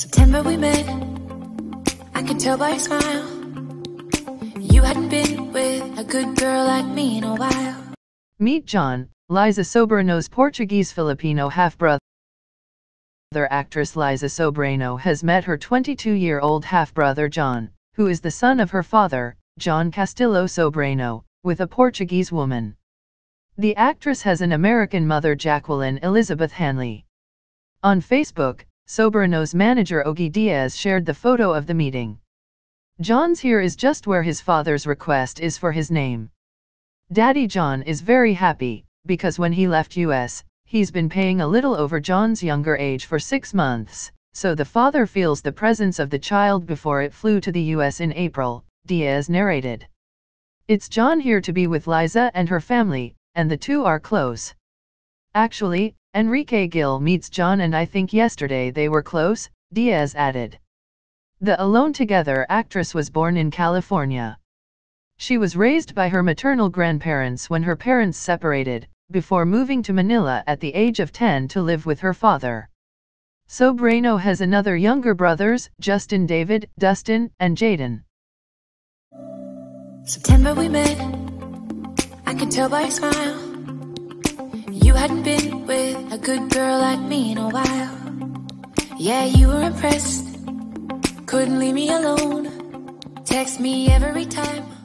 September we met. I could tell by your smile. You hadn't been with a good girl like me in a while. Meet John, Liza Soberano's Portuguese Filipino half brother. Actress Liza Soberano has met her 22 year old half brother John, who is the son of her father, John Castillo Soberano, with a Portuguese woman. The actress has an American mother Jacqueline Elizabeth Hanley. On Facebook, Soberano's manager Ogie Diaz shared the photo of the meeting. John's here is just where his father's request is for his name. Daddy John is very happy, because when he left US, he's been paying a little over John's younger age for six months, so the father feels the presence of the child before it flew to the US in April, Diaz narrated. It's John here to be with Liza and her family, and the two are close. Actually, Enrique Gil meets John and I think yesterday they were close, Diaz added. The Alone Together actress was born in California. She was raised by her maternal grandparents when her parents separated, before moving to Manila at the age of 10 to live with her father. Soberano has another younger brothers, Justin David, Dustin, and Jaden. September we met. I could tell by your smile. You hadn't been with a good girl like me in a while. Yeah, you were impressed. Couldn't leave me alone. Text me every time.